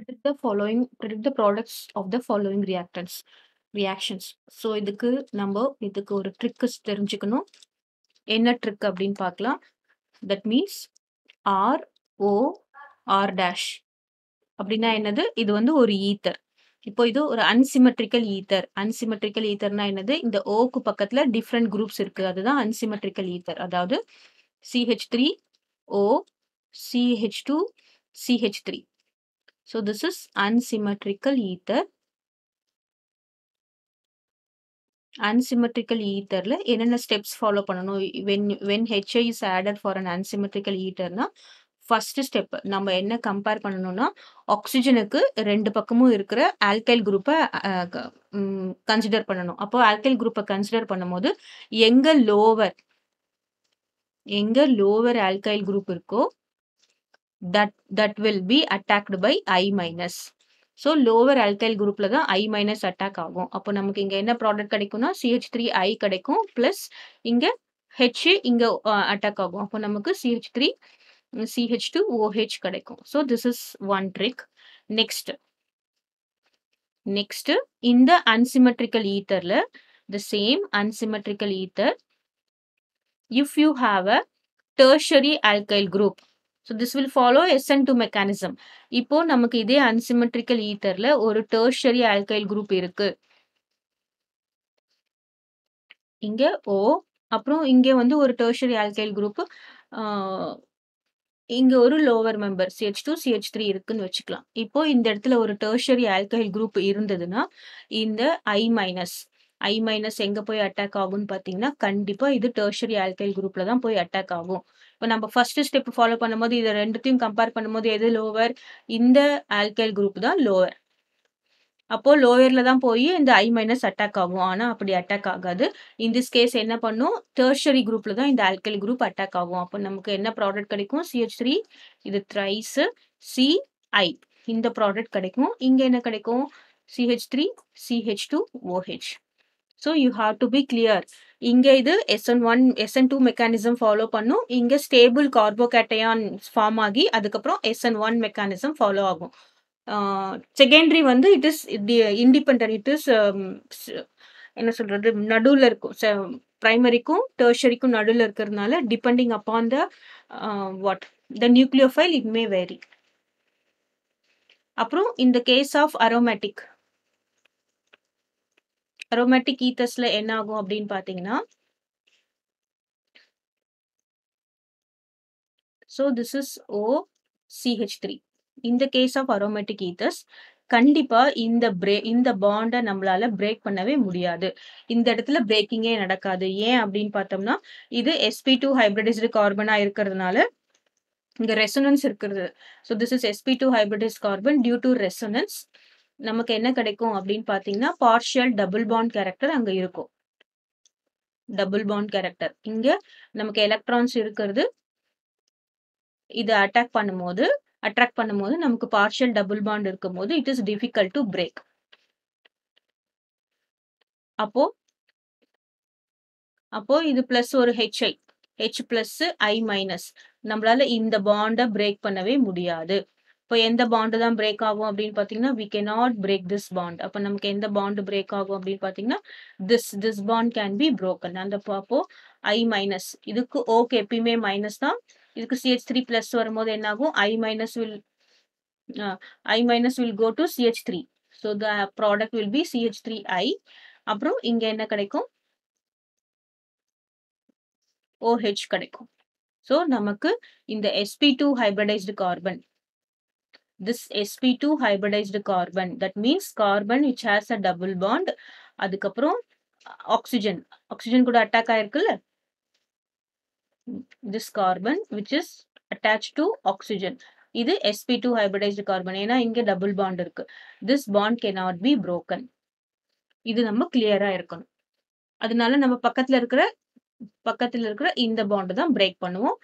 predict the following predict the products of the following reactants reactions. So இதுக்கு நம்ம இதுக்கு ஒரு ட்ரிக்ஸ் தெரிஞ்சுக்கணும். என்ன ட்ரிக் அப்படின்னு பார்க்கலாம். That means R O R dash அப்படின்னா என்னது? இது வந்து ஒரு ஈத்தர் இப்போ இது ஒரு அன்சிமெட்ரிக்கல் ஈத்தர் அன்சிமெட்ரிக்கல் ஈத்தர்னா என்னது? இந்த ஓக்கு பக்கத்துல டிஃப்ரெண்ட் குரூப்ஸ் இருக்கு. அதுதான் அன்சிமெட்ரிக்கல் ஈத்தர் அதாவது CH three O CH two CH three so this is unsymmetrical ether. Unsymmetrical etherல என்னென்ன ஸ்டெப்ஸ் ஃபாலோ பண்ணணும்? When when HI is added for an unsymmetrical etherனா ஃபர்ஸ்ட் ஸ்டெப் நம்ம என்ன கம்பேர் பண்ணணும்னா ஆக்சிஜனுக்கு ரெண்டு பக்கமும் இருக்கிற ஆல்கைல் குரூப்பை கன்சிடர் பண்ணணும். அப்போ ஆல்கைல் குரூப்பை கன்சிடர் பண்ணும்போது எங்க லோவர் எங்க லோவர் ஆல்கைல் குரூப் இருக்கோ that that will be attacked by I minus so lower alkyl குரூப்ல தான் ஐ மைனஸ் அட்டாக் ஆகும். அப்போ நமக்கு இங்க என்ன ப்ராடக்ட் கிடைக்கும்னா சிஹெச் த்ரீ ஐ கிடைக்கும். பிளஸ் இங்க ஹெச் இங்க அட்டாக் ஆகும். அப்போ நமக்கு CH three CH two OH கிடைக்கும். So this is one trick next next இந்த unsymmetrical ஈத்தர்ல the same unsymmetrical ether if you have a tertiary alkyl group so this will follow SN two mechanism இப்போ நமக்கு இதே unsymmetrical ஈத்தர்ல ஒரு tertiary alkyl group இருக்கு. இங்க ஓ அப்புறம் இங்க வந்து ஒரு டெர்ஷரி ஆல்கைல் குரூப் இங்க ஒரு lower member CH two CH three இருக்குன்னு வச்சுக்கலாம். இப்போ இந்த இடத்துல ஒரு டேர்ஷரி ஆல்கைல் குரூப் இருந்ததுன்னா இந்த ஐ மைனஸ் ஐ மைனஸ் எங்க போய் அட்டாக் ஆகும்னு பாத்தீங்கன்னா கண்டிப்பா இது டெர்ஷரி ஆல்கைல் குரூப்ல தான் போய் அட்டாக் ஆகும். இப்போ நம்ம ஃபர்ஸ்ட் ஸ்டெப் ஃபாலோ பண்ணும்போது இதை ரெண்டுத்தையும் கம்பேர் பண்ணும்போது எது லோவர் இந்த ஆல்கைல் குரூப் தான் லோவர் அப்போ லோயர்ல தான் போய் இந்த ஐ மைனஸ் அட்டாக் ஆகும். ஆனால் அப்படி அட்டாக் ஆகாது. இன் திஸ் கேஸ் என்ன பண்ணும்? டெர்ஷரி குரூப்ல தான் இந்த ஆல்கல் குரூப் அட்டாக் ஆகும். அப்போ நமக்கு என்ன ப்ராடக்ட் கிடைக்கும்? சிஹெச் த்ரீ இது த்ரைஸ் சி ஐ இந்த ப்ராடக்ட் கிடைக்கும். இங்க என்ன கிடைக்கும்? CH three CH two OH so you have to be clear இங்கே இது SN one SN two mechanism follow பண்ணும். இங்கே ஸ்டேபிள் கார்போகேட்டையான் ஃபார்ம் ஆகி அதுக்கப்புறம் எஸ்என் ஒன் மெக்கானிசம் ஃபாலோ ஆகும். செகண்டரி வந்து it is independent it is என்ன சொல்கிறது நடுவில் இருக்கும். ப்ரைமரிக்கும் டேர்ஷரிக்கும் நடுவில் இருக்கிறதுனால depending upon the what the nucleophile it may very அப்புறம் இந்த கேஸ் ஆஃப் அரோமேட்டிக் அரோமேட்டிக் ஈத்தர்ஸ்ல என்ன ஆகும் அப்படின்னு பாத்தீங்கன்னா so this is O CH three இந்த கேஸ் ஆஃப் அரோமேட்டிக் ஈத்தர்ஸ் கண்டிப்பா இந்த பிரே இந்த பாண்டை நம்மளால பிரேக் பண்ணவே முடியாது. இந்த இடத்துல பிரேக்கிங்கே நடக்காது. ஏன் அப்படின்னு பார்த்தோம்னா இது எஸ்பி டூ ஹைபிரிடைஸ்டு கார்பனா இருக்கிறதுனால இங்க ரெசனன்ஸ் இருக்கிறது. So this is SP two hybridise carbon due to resonance நமக்கு என்ன கிடைக்கும் அப்படின்னு பார்த்தீங்கன்னா பார்ஷியல் டபுள் பாண்ட் கேரக்டர் அங்கே இருக்கும். டபுள் பாண்ட் கேரக்டர் இங்க நமக்கு எலக்ட்ரான்ஸ் இருக்கிறது. இது அட்டாக் பண்ணும்போது அட்ராக்ட் பண்ணும்போது நமக்கு பார்ஷியல் டபுள் பாண்ட் இருக்கும் போது it is difficult to break அப்போ அப்போ இது பிளஸ் ஒரு HI H plus I minus நம்மளால இந்த பாண்டை பிரேக் பண்ணவே முடியாது. இப்போ எந்த பாண்டு தான் பிரேக் ஆகும் அப்படின்னு பார்த்தீங்கன்னா we can not break this bond அப்போ நமக்கு எந்த பாண்டு பிரேக் ஆகும் அப்படின்னு பார்த்தீங்கன்னா this this bond can be broken அந்த அப்போ ஐ மைனஸ் இதுக்கு ஓகே எப்பயுமே மைனஸ் தான். இதுக்கு சிஹெச் த்ரீ பிளஸ் வரும்போது என்ன ஆகும் I minus will I minus will go to CH three so the product will be CH three I அப்புறம் இங்கே என்ன கிடைக்கும்? ஓஹெச் கிடைக்கும். ஸோ நமக்கு இந்த SP two hybridised carbon this sp2 hybridized carbon that means carbon which has a double bond அதுக்கப்புறம் oxygen oxygen கூட attack ஆயிருக்குல்ல this carbon which is attached to oxygen இது sp2 hybridized carbon ஏன்னா இங்க double bond இருக்கு this bond cannot be broken இது நம்ம கிளியரா இருக்கணும் அதனால நம்ம பக்கத்துல இருக்கிற பக்கத்துல இருக்கிற இந்த பாண்ட் தான் பிரேக் பண்ணுவோம்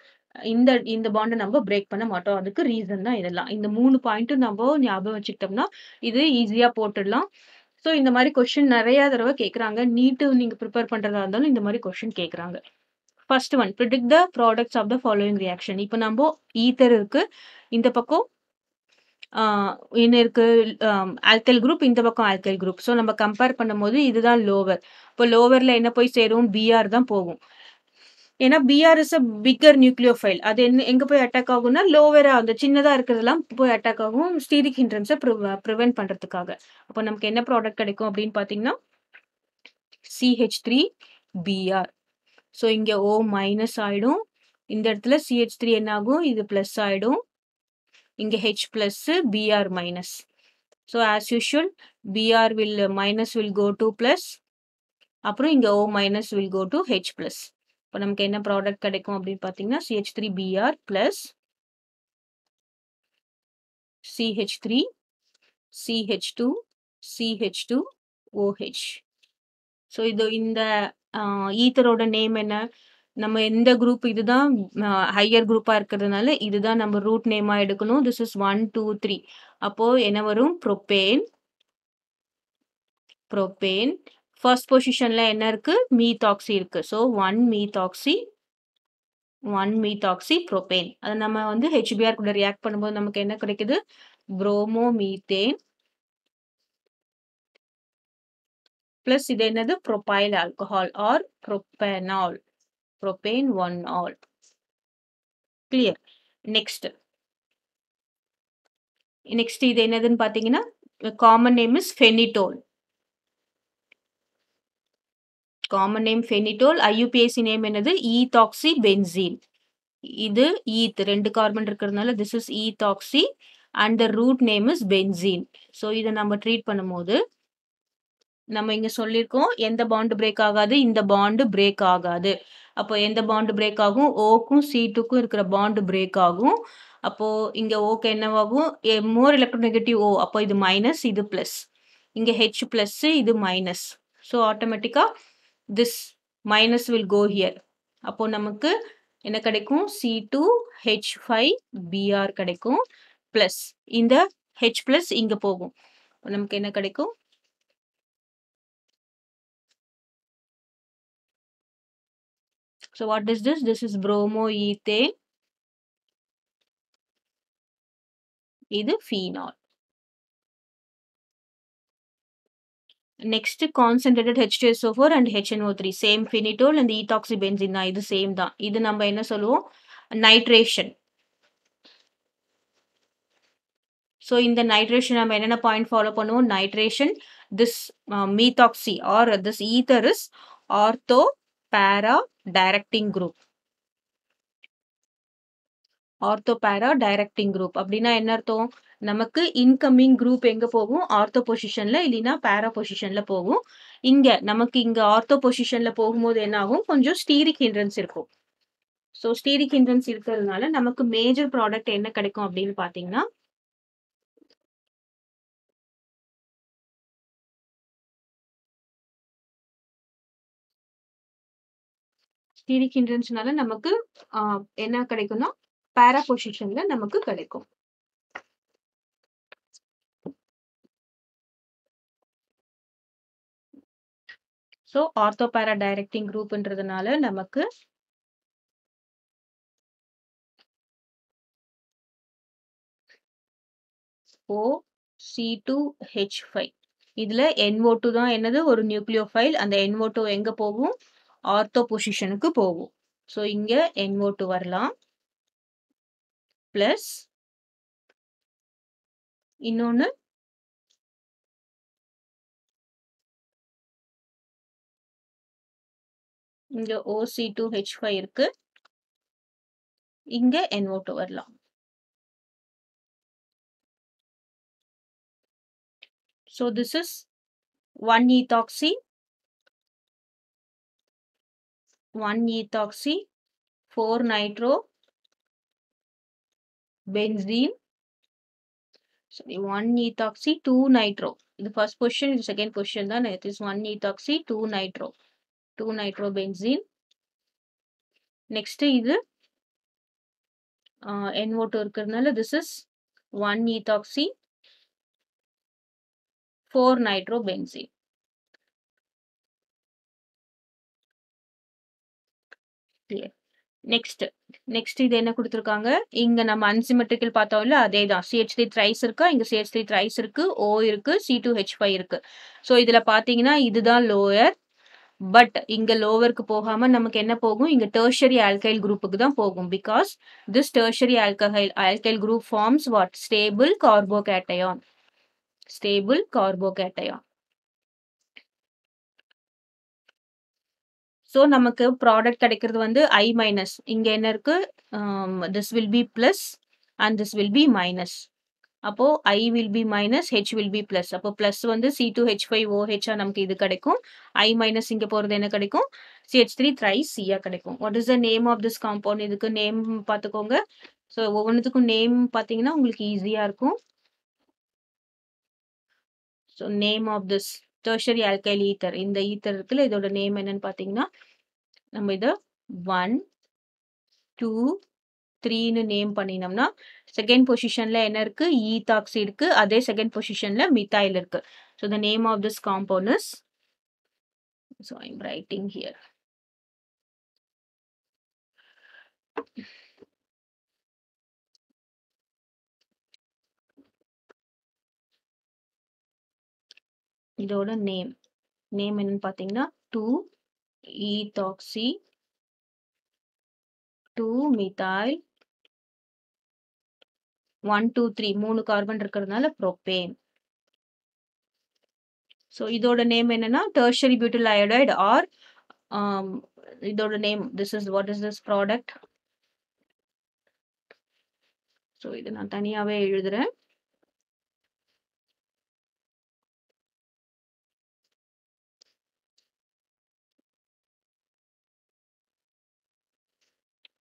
இந்த இந்த பாண்டை நம்ம பிரேக் பண்ண மாட்டோம் அதுக்கு ரீசன் தான் இதெல்லாம் இந்த மூணு பாயிண்ட்டும் நம்ம ஞாபகம் வச்சுக்கிட்டோம்னா இது ஈஸியா போட்டுடலாம் ஸோ இந்த மாதிரி கொஷின் நிறைய தடவை கேட்குறாங்க நீட்டு நீங்க ப்ரிப்பேர் பண்றதா இருந்தாலும் இந்த மாதிரி கொஷின் கேட்குறாங்க first one predict the products of the following reaction இப்போ நம்ம ஈத்தர் இருக்கு இந்த பக்கம் என்ன இருக்கு? ஆல்கல் குரூப் இந்த பக்கம் ஆல்கல் குரூப். ஸோ நம்ம கம்பேர் பண்ணும்போது இதுதான் லோவர். இப்போ லோவரில் என்ன போய் சேரும்? பிஆர் தான் போகும். ஏன்னா Br is a bigger nucleophile. அது என்ன எங்கே போய் அட்டாக் ஆகும்னா, லோவரா அந்த சின்னதாக இருக்கிறதெல்லாம் போய் அட்டாக் ஆகும். ஸ்டீரிக் ஹிண்ட்ரன்ஸை ப்ரிவ ப்ரிவென்ட் பண்ணுறதுக்காக அப்போ நமக்கு என்ன ப்ராடக்ட் கிடைக்கும் அப்படின்னு பார்த்தீங்கன்னா, சிஹெச் த்ரீ பிஆர். ஸோ இங்கே ஓ மைனஸ் ஆகிடும் இந்த இடத்துல சிஹெச் த்ரீ என்ன ஆகும்? இது ப்ளஸ் ஆகிடும் இங்கே H plus Br minus. So as usual Br will minus will go to plus அப்புறம் இங்கே O minus will go to H plus இப்போ நமக்கு என்ன ப்ராடக்ட் கிடைக்கும் அப்படின்னு பார்த்தீங்கன்னா, CH three Br plus CH3, CH2, CH2, OH. So இது இந்த ஈத்தரோட நேம் என்ன? நம்ம எந்த குரூப் இதுதான் ஹையர் குரூப்பா இருக்கிறதுனால, இதுதான் நம்ம ரூட் நேமாக எடுக்கணும். This is one two three அப்போது என்ன வரும்? ப்ரொப்பேன் ப்ரொப்பேன் ஃபர்ஸ்ட் பொசிஷனில் என்ன இருக்குது மீத்தாக்சி இருக்குது so one methoxy one methoxy propane. அதை நம்ம வந்து ஹெச்பிஆர் கூட ரியாக்ட் பண்ணும்போது நமக்கு என்ன கிடைக்குது? புரோமோமீத்தேன். பிளஸ் இது என்னது? Propyl alcohol or propanol propane one ol. Clear. Next. Next இது என்னதுன்னு பார்த்தீங்கன்னா, common name is phenetole. Common name phenetole. IUPAC name என்னது? Ethoxy benzene. இது ஈத் ரெண்டு கார்பன் இருக்கிறதுனால this is ethoxy and the root name is benzene. So இதை நம்ம treat பண்ணும்போது நம்ம இங்க சொல்லியிருக்கோம். எந்த பாண்டு பிரேக் ஆகாது? இந்த பாண்டு பிரேக் ஆகாது. அப்போ எந்த பாண்டு பிரேக் ஆகும்? ஓக்கும் சீட்டுக்கும் இருக்கிற பாண்டு பிரேக் ஆகும். அப்போ இங்க ஓக்கு என்னவாகும்? A more electronegative O. அப்போ இது மைனஸ், இது பிளஸ். இங்க ஹெச் பிளஸ், இது மைனஸ். ஸோ ஆட்டோமேட்டிக்கா this minus will go here. அப்போ நமக்கு என்ன கிடைக்கும்? சி2 H5 பிஆர் கிடைக்கும். ப்ளஸ் இந்த H ப்ளஸ் இங்க போகும். நமக்கு என்ன கிடைக்கும்? So what is this? This is bromoethane. இது phenol. Next concentrated H2SO4 and HNO3 same phenetole and ethoxybenzene தான். இது சேம் தான். இது நம்ம என்ன சொல்லுவோம்? நைட்ரேஷன். ஸோ இந்த நைட்ரேஷன் நம்ம என்னென்ன பாயிண்ட் ஃபாலோ பண்ணுவோம்? Nitration this methoxy or this ether is ortho para directing group. Ortho para directing group அப்படின்னா என்ன அர்த்தம்? நமக்கு இன்கமிங் குரூப் எங்கே போகும்? ஆர்த்தோ பொசிஷனில் இல்லைன்னா பேரா பொசிஷனில் போகும். இங்கே நமக்கு இங்கே ஆர்த்தோ பொசிஷனில் போகும்போது என்ன ஆகும்? கொஞ்சம் ஸ்டீரிக் ஹிண்ட்ரன்ஸ் இருக்கும். ஸோ ஸ்டீரிக் ஹிண்ட்ரன்ஸ் இருக்கிறதுனால நமக்கு மேஜர் ப்ராடக்ட் என்ன கிடைக்கும் அப்படின்னு பார்த்தீங்கன்னா ஸ்டீரிக் ஹிண்ட்ரன்ஸ்னால நமக்கு என்ன கிடைக்கும்னா பேரா பொசிஷன்ல நமக்கு கிடைக்கும். ஸோ ஆர்த்தோ பேரா டைரக்டிங் குரூப்ன்றதுனால நமக்கு O C two H five இதில் என்ஓ டூ தான் என்னது? ஒரு நியூக்ளியோ ஃபைல் அந்த என்ஓ டூ எங்கே போகும்? ஆர்த்தோ பொசிஷனுக்கு போகும். ஸோ இங்கே என்ஓ டூ வரலாம். ப்ளஸ் இன்னொன்று இங்க OC2H5 இருக்கு இங்க NO2 வரலாம் So this is 1 ethoxy, 1 ethoxy, 4 nitro, benzene, sorry, 1 ethoxy, 2 nitro. The first position is second position then it is 1 ethoxy, 2 nitro, 2 nitro next இது uh, NO2 இருக்கிறதுனால this is 1 ethoxy, 4 nitrobenzene. Clear. Next next இது என்ன கொடுத்துருக்காங்க இங்க நம்ம unsymmetrical பார்த்தோம்ல, அதே தான். CH3 த்ரைஸ் இருக்கா? இங்க CH3 த்ரைஸ் இருக்கு. ஓ இருக்கு. C2H5 இருக்கு. ஸோ இதுல பார்த்தீங்கன்னா, இதுதான் லோயர். பட் இங்க லோவருக்கு போகாம நமக்கு என்ன போகும்? இங்க டெர்ஷியரி ஆல்கைல் குரூப்புக்கு தான் போகும். Because this tertiary alkyl alkyl group forms what? Stable carbocation. Stable carbocation. So நமக்கு ப்ராடக்ட் கிடைக்கிறது வந்து ஐ மைனஸ். இங்க என்ன இருக்கு? This will be plus and this will be minus. அப்போ I will be minus, H will be plus. அப்போ plus வந்து C2H5OH ஆ நமக்கு இது கிடைக்கும். ஐ மைனஸ் இங்கே போகிறது என்ன கிடைக்கும்? CH3 த்ரைஸ் C-ஆ கிடைக்கும். What is the name of this compound? இதுக்கு நேம் பார்த்துக்கோங்க. ஸோ ஒவ்வொன்றுத்துக்கும் நேம் பார்த்தீங்கன்னா, உங்களுக்கு ஈஸியாக இருக்கும். So name of this tertiary alkyl ether. இந்த ஈத்தர் இருக்குல்ல, இதோட நேம் என்னன்னு பார்த்தீங்கன்னா, நம்ம இதை ஒன் டூ த்ரீன்னு நேம் பண்ணினோம்னா, செகண்ட் பொசிஷன்ல என்ன இருக்கு? ஈத்தாக்ஸி இருக்கு. அதே செகண்ட் பொசிஷன்ல மித்தாயில் இருக்கு. So the name of this compound is so I'm writing here. இதோட நேம். நேம் என்னன்னு பார்த்தீங்கன்னா, டூ ஈதாக்சி 2 மித்தைல் 1, 2, 3 3 கார்பன் இருக்கிறதுனால ப்ரோபேன் ஸோ இதோட நேம் என்னன்னா, டெர்ஷியரி பியூட்டில் அயோடைடு ஆர் இதோட name this is what is this product? So இதை நான் தனியாகவே எழுதுறேன்.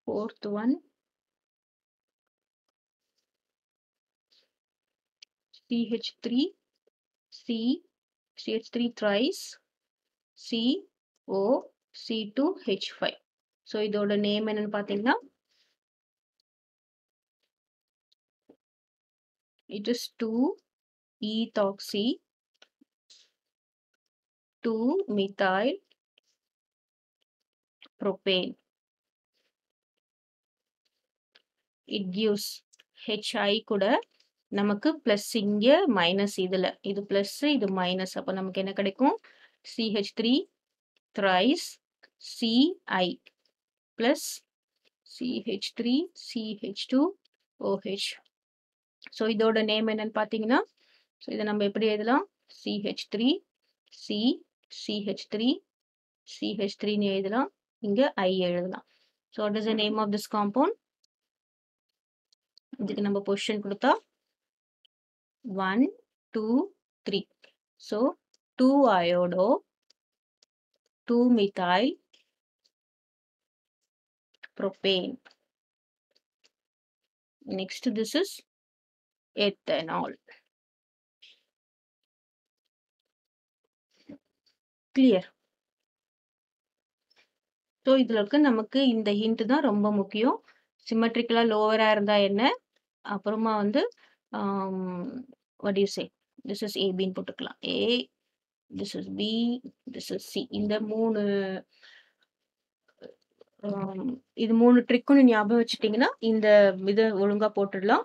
Fourth one. CH3, C, CH3 thrice, C, O, C2H5. So இதோட நேம் என்னன்னு பார்த்தீங்கன்னா it is 2 ethoxy 2 methyl propane. It gives HI கூட நமக்கு பிளஸ் இங்க மைனஸ் இதுல. இது பிளஸ் இது மைனஸ். அப்ப நமக்கு என்ன கிடைக்கும்? CH3 thrice CI plus CH3 CH2 OH. So இதோட நேம் என்னன்னு பார்த்தீங்கன்னா, ஸோ இதை நம்ம எப்படி எழுதலாம்? CH three C CH three CH த்ரீன்னு எழுதலாம். இங்க ஐ எழுதலாம். So what is the name of this compound? இதுக்கு நம்ம பொசிஷன் கொடுத்தா 1, 2, 3. So 2 iodo 2 methyl propane. Next this is ethanol. Clear. So இதுல இருக்க நமக்கு இந்த ஹிண்ட் தான் ரொம்ப முக்கியம். சிமெட்ரிக்கலா லோவரா இருந்தா என்ன? அப்புறமா வந்து what do you say? This is ஏபின்னு போட்டுக்கலாம். A, this is B, this is C. இந்த 3 ஆம் um, இது மூணு ட்ரிக்குன்னு ஞாபகம் வச்சுட்டீங்கன்னா, இந்த இதை ஒழுங்கா போட்டுடலாம்.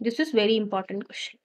This is very important question